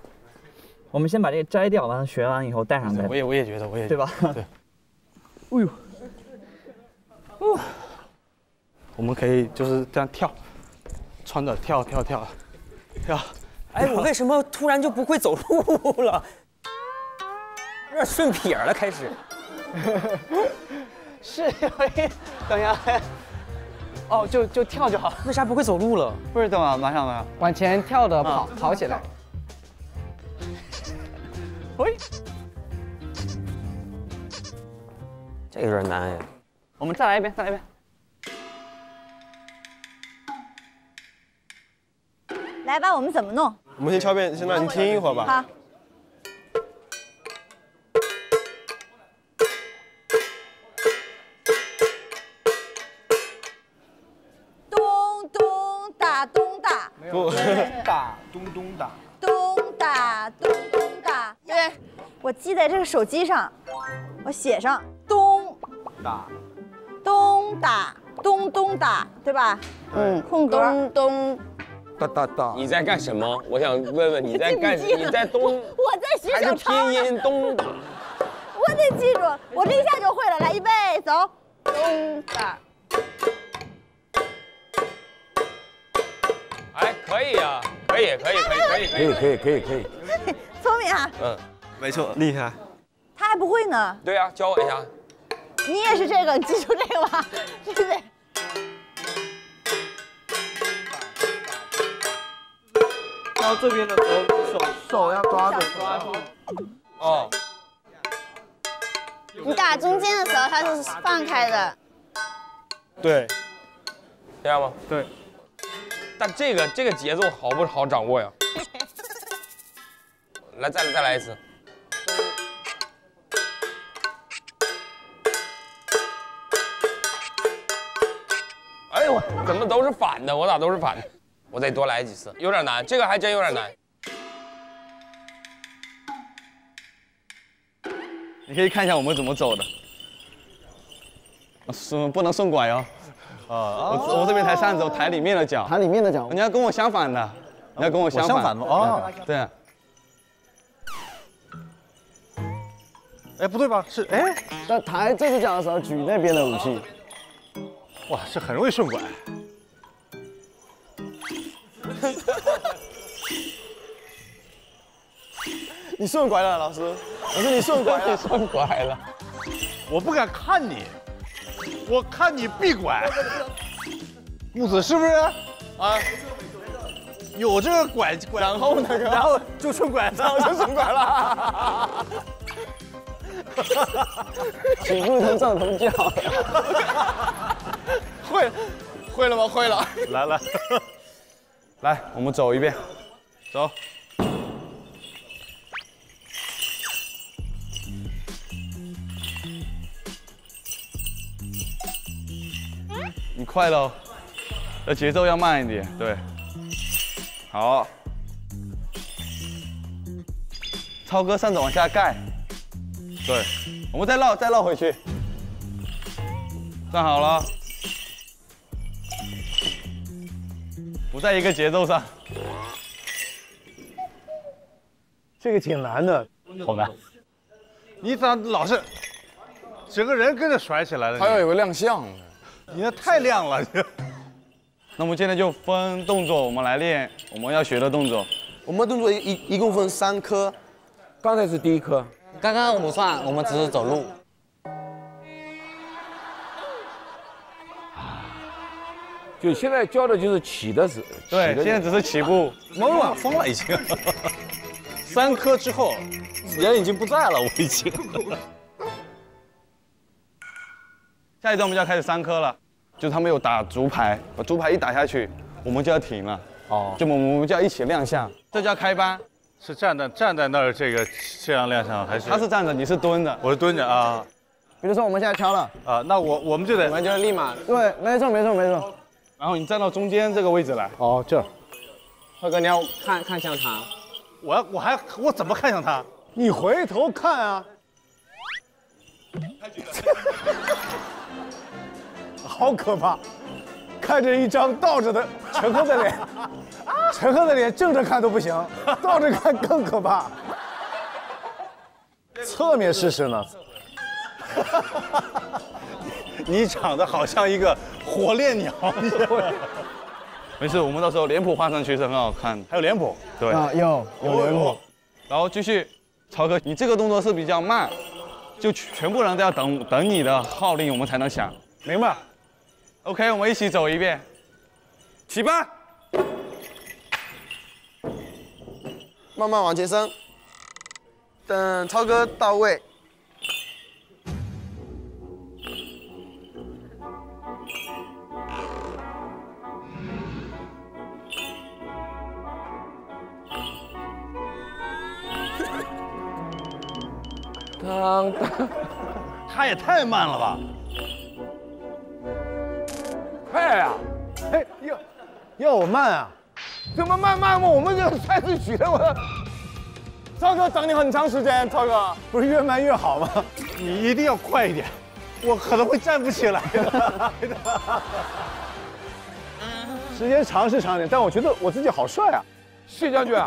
K: 我们先把这个摘掉，完了学完以后戴上再。
T: 我也我也觉得，我也
K: 对吧？
T: 对。
K: 哎呦，
T: 哦，我们可以就是这样跳，穿着跳跳跳，跳。
D: 哎，我为什么突然就不会走路了？有点顺撇了，开始。
K: 是，等一下。哦，就就跳就好。
D: 为啥不会走路了？
K: 不是，等啊，马上马上，
F: 往前跳的跑跑起来。
K: 喂，
D: 这有点难哎。
K: 我们再来一遍，再来一遍。
G: 来吧，我们怎么弄？
U: 我们先敲遍，先让您听一会儿吧。
G: 好。咚咚打咚打，
U: 不，
F: 打咚咚打，
G: 咚打咚咚打。对，我记在这个手机上，我写上咚
F: 打
G: 咚打咚咚打，对吧？
S: 嗯，
G: 空格
S: 咚咚。
H: 哒哒哒！
J: 你在干什么？我想问问你在干 什么？你在东？
G: 我在学
J: 还是
G: 小抄
J: 拼音东打？
G: 我得记住，我这一下就会了。来，预备，走，咚打。
J: 哎，可以呀，可以，可以，可以，可以，
H: 可以可以可以可以。
G: 聪明啊！
J: 嗯，
U: 没错，厉害。
G: 他还不会呢。
J: 对呀，教我一下。
G: 你也是这个，你记住这个吧，对不对？
F: 到这边的时候，手手要抓着抓住。
J: 哦。
S: 你打中间的时候，它是放开的。
J: 对。这样吗？
T: 对。
J: 但这个这个节奏好不好掌握呀？来，再来再来一次。哎呦我怎么都是反的？我咋都是反的？我得多来几次，有点难，这个还真有点难。
T: 你可以看一下我们怎么走的。送不能顺拐哦。啊，我我这边抬扇子，我抬里面的脚。
Q: 抬里面的脚。
T: 你要跟我相反的，你要跟我相反。
C: 相反吗？哦，
T: 对。
C: 哎，不对吧？是哎，
Q: 那抬这只脚的时候举那边的武器。
C: 哇，这很容易顺拐。
Q: 你顺拐了，老师。老师你顺拐了，
J: 你顺拐了。
C: 我不敢看你，我看你必拐。木子是不是？啊，有这个拐拐，
Q: 然后呢？
C: 然后就顺拐，然后就顺拐了。
Q: 请不同上同教。
I: 会，会了吗？会了。
C: 来来，
T: 来，我们走一遍，走。你快喽，这节奏要慢一点，对。好。超哥扇子往下盖。对，我们再绕，再绕回去。站好了，不在一个节奏上。
C: 这个挺难的，
T: 好难。
C: 你咋老是
E: 整个人跟着甩起来了。
N: 他要有个亮相。
E: 你那太亮了。
T: 那我们现在就分动作，我们来练我们要学的动作。
U: 我们动作一一共分三科，
H: 刚才是第一科，
D: 刚刚我们算，我们只是走路。
H: 就现在教的就是起的是，
T: 对，
H: 起的
T: 现在只是起步。
L: 懵了，疯了已经。三颗之后，人已经不在了，我已经。
T: 下一段我们就要开始三颗了，就是他们有打竹排，把竹排一打下去，我们就要停了。哦，就我们我们就要一起亮相，这叫开班。
E: 是站在站在那儿这个这样亮相还是？
T: 他是站着，你是蹲着。
E: 我是蹲着啊。
Q: 比如说我们现在敲了
E: 啊，那我我们就得
Q: 我们就立马对，没错没错没错。
T: 然后你站到中间这个位置来。
C: 哦，这儿。
Q: 辉哥，你要看看向他。
E: 我我还我怎么看向他？
C: 你回头看啊。好可怕！看着一张倒着的陈赫的脸，陈赫的脸正着看都不行，倒着看更可怕。侧面试试呢？
L: 你长得好像一个火烈鸟。
T: 没事，我们到时候脸谱画上去是很好看的。
L: 还有脸谱？
T: 对
Q: 啊，有有脸谱。
T: 然后继续，超哥，你这个动作是比较慢，就全部人都要等等你的号令，我们才能响。
C: 明白
T: ？OK，我们一起走一遍。起吧。
U: 慢慢往前伸，等超哥到位。
H: 当当，
L: 他也太慢了吧！
H: 快呀！
C: 哎，要要我慢啊？
H: 怎么慢慢嘛？我们这个赛事举的我。超哥等你很长时间，超哥
C: 不是越慢越好吗？
E: 你一定要快一点，我可能会站不起来的。
C: 时间长是长点，但我觉得我自己好帅啊！
H: 谢将军。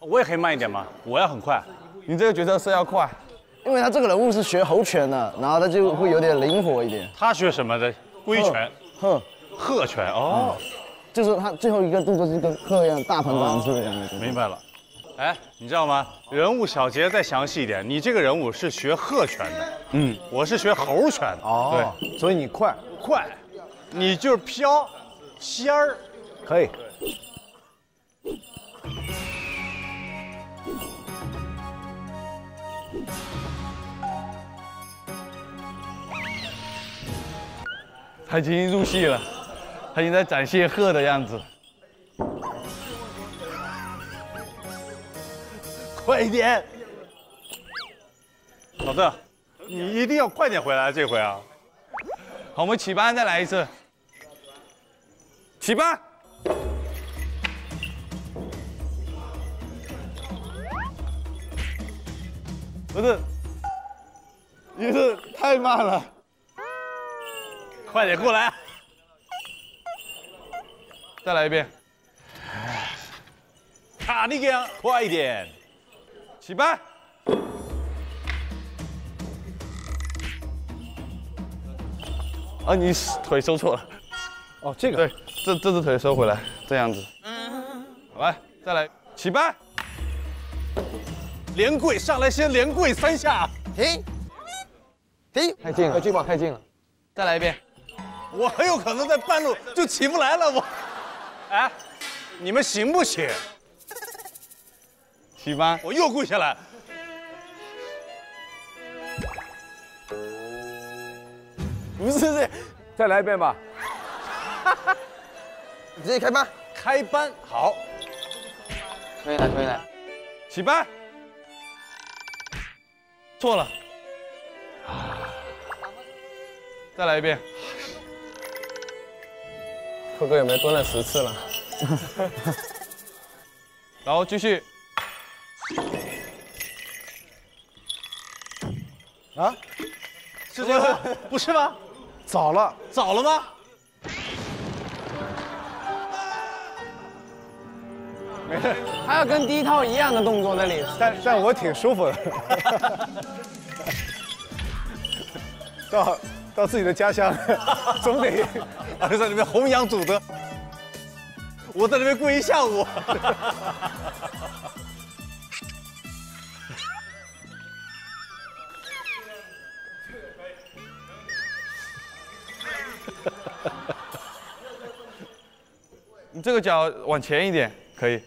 L: 我也可以慢一点吗？我要很快。
T: 你这个角色是要快，
Q: 因为他这个人物是学猴拳的，然后他就会有点灵活一点。
L: 他学什么的？龟拳。
Q: 鹤。
L: 鹤拳哦。
Q: 就是他最后一个动作是跟鹤一样，大鹏展翅一样子。
L: 明白了。哎，你知道吗？人物小节再详细一点。你这个人物是学鹤拳的，嗯，我是学猴拳的。
C: 哦，对，所以你快
L: 快，你就是飘仙儿，
C: 可以。
T: 他已经入戏了，他已经在展现鹤的样子。
L: 快一点，老邓，你一定要快点回来，这回啊！
T: 好，我们起班再来一次，起班。不是，你是太慢了，
L: 快点过来！
T: 再来一遍，
L: 卡尼给快一点，
T: 起班。啊，你腿收错了。
C: 哦，这个
T: 对，这这只腿收回来，这样子。来，再来，起班。
L: 连跪上来，先连跪三下，
U: 停，停，
Q: 太近了，太近吧，太近了，
T: 再来一遍。
L: 我很有可能在半路就起不来了，我。哎，你们行不行？
T: 起班，
L: 我又跪下来。
U: 不是这，
H: 再来一遍吧。
U: 你直接开班，
L: 开班好。
Q: 可以了，可以了，
T: 起班。错了，再来一遍。
Q: 辉哥有没有蹲了十次了？
T: 然后继续。
C: 啊？
L: 是这个？不是吗？
C: 早了，
L: 早了吗？
C: 没事。
Q: 还要跟第一套一样的动作那里，
C: 但但我挺舒服的。到到自己的家乡，总得
L: 在里面弘扬祖德，我在里面跪一下午。
T: 你这个脚往前一点，可以。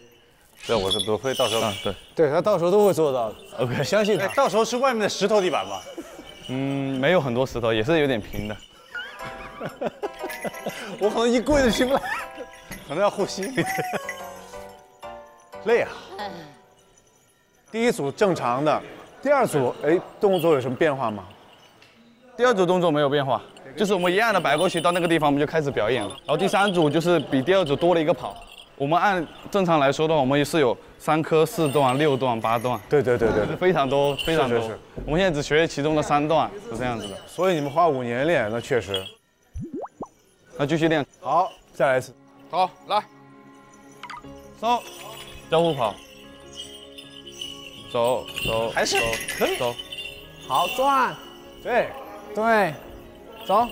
L: 对，我是不会到时候。
T: 啊，对。
C: 对他到时候都会做到的。
T: OK，
C: 相信他。
L: 到时候是外面的石头地板吧？
T: 嗯，没有很多石头，也是有点平的。
C: 我可能一跪就起不来，
L: 可能要呼吸。
C: 累啊。第一组正常的，第二组哎动作有什么变化吗？
T: 第二组动作没有变化，就是我们一样的摆过去，到那个地方我们就开始表演了。然后第三组就是比第二组多了一个跑。我们按正常来说的话，我们也是有三颗、四段、六段、八段。
C: 对对对对
T: 是非常多，非常多。
C: 是是是
T: 我们现在只学其中的三段，是这样子的。
C: 所以你们花五年练，那确实。
T: 那继续练。
C: 好，再来一次。
I: 好，来，
T: 走，交互跑，走走，
C: 还是
T: 走
C: 可以
T: 走，
F: 好转，
C: 对
F: 对，走，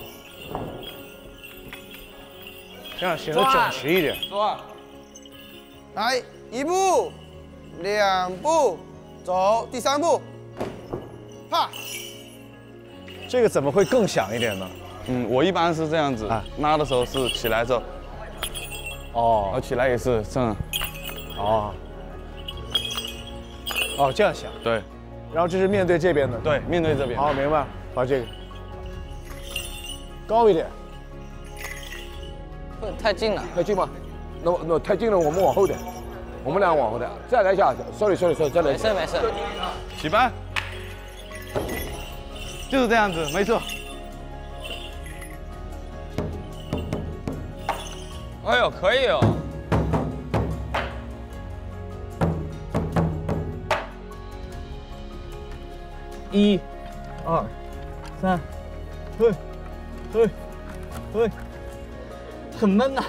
C: 这样显得整齐一点。
I: 转，
U: 来一步，两步，走，第三步，啪，
C: 这个怎么会更响一点呢？
T: 嗯，我一般是这样子，啊拉的时候是起来之后，
C: 哦，
T: 然后起来也是这样，
C: 哦，哦，这样响。
T: 对，
C: 然后这是面对这边的。
T: 对，面对这边。
C: 好，明白。把这个高一点。
Q: 太近了，
F: 太近吗？那那太近了，我们往后点，我们俩往后点，再来一下，sorry sorry sorry，再来一下。
Q: 没事没事。
T: 起班，就是这样子，没错。
J: 哎呦，可以哦。
D: 一、二、三，对，对，对，很闷呐、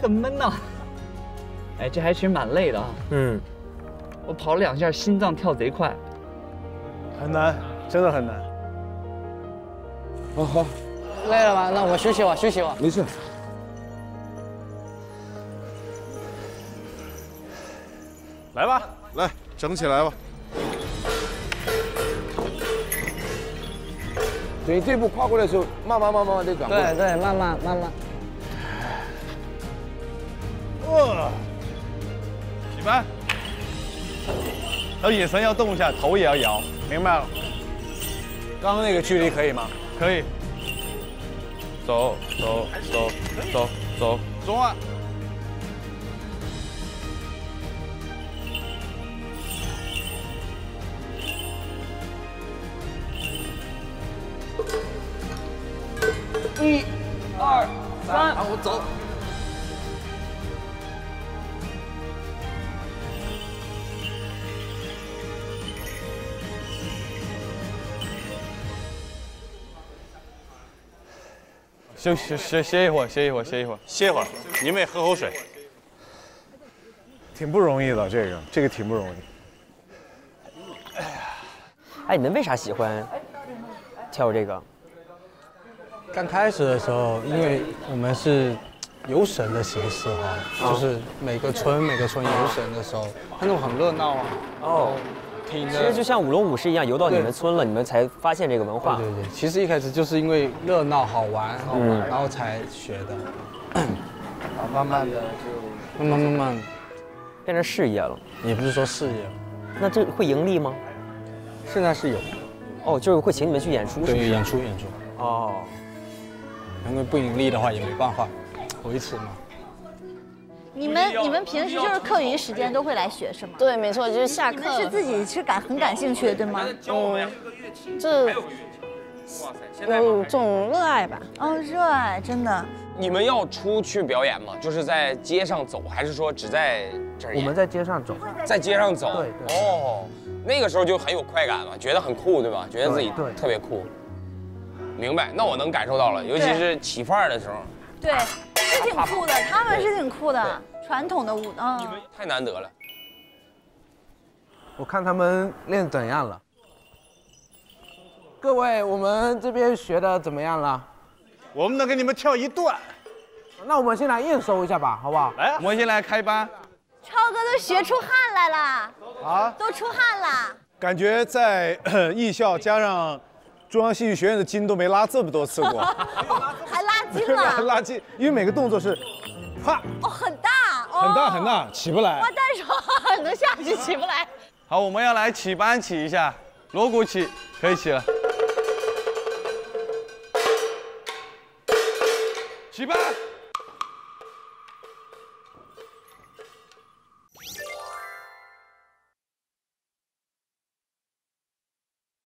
D: 很闷呐、哎，这还其实蛮累的啊。
C: 嗯，
D: 我跑了两下，心脏跳贼快。
C: 很难，真的很难。
F: 好好，
Q: 累了吧？那我休息吧，休息吧。
F: 没事。
B: 来吧，来整起来吧。
F: 等你这步跨过来的时候，慢慢慢慢的转过来。
Q: 对对，慢慢慢慢。
C: 哇，
T: 起班，然后眼神要动一下，头也要摇。
C: 明白了。刚刚那个距离可以吗？
T: 可以。走走走走走，转。
D: 一、
T: 休息歇歇一会儿，歇一会儿，歇一会儿，
L: 歇一会儿，你们也喝口水。
C: 挺不容易的，这个这个挺不容易。
D: 哎，你们为啥喜欢跳这个？
R: 刚开始的时候，因为我们是游神的形式哈，就是每个村每个村游神的时候，那种很热闹啊。
D: 哦，
R: 听
D: 其实就像舞龙舞狮一样，游到你们村了，你们才发现这个文化。
R: 对对对，其实一开始就是因为热闹好玩，
D: 嗯
R: 然后才学的。
Q: 啊，慢慢的就
R: 慢慢慢慢
D: 变成事业了，
R: 也不是说事业，
D: 那这会盈利吗？
R: 现在是有。
D: 哦，就是会请你们去演出，
R: 对，演出演出。
D: 哦，
R: 因为不盈利的话也没办法维持嘛。
G: 你们你们平时就是课余时间都会来学是吗？
S: 对，没错，就是下
G: 你
S: 课
G: 们是自己是感很感兴趣的对吗？
S: 嗯，这有种热爱吧。
G: 哦，热爱真的。
J: 你们要出去表演吗？就是在街上走，还是说只在这儿演？
F: 我们在街上走，
J: 在街上走。
F: 对对
J: 哦，那个时候就很有快感嘛，觉得很酷，对吧？觉得自己特别酷。明白，那我能感受到了，尤其是起范儿的时候。
G: 对，是挺酷的，他们是挺酷的。传统的舞，嗯，
J: 太难得了。
F: 我看他们练怎样了。各位，我们这边学的怎么样了？
C: 我们能给你们跳一段。
F: 那我们先来验收一下吧，好不好？
T: 来，我们先来开班。
G: 超哥都学出汗来了，
C: 啊，
G: 都出汗了。
C: 感觉在 艺校加上中央戏剧学院的筋都没拉这么多次过。
G: 还拉筋了？
C: 拉筋，因为每个动作是，啪，
G: 哦，很大，哦
C: 很大很大，起不来
G: 哇，。但是能下去起不来。
T: 好，我们要来起班起一下，锣鼓起，可以起了。起班。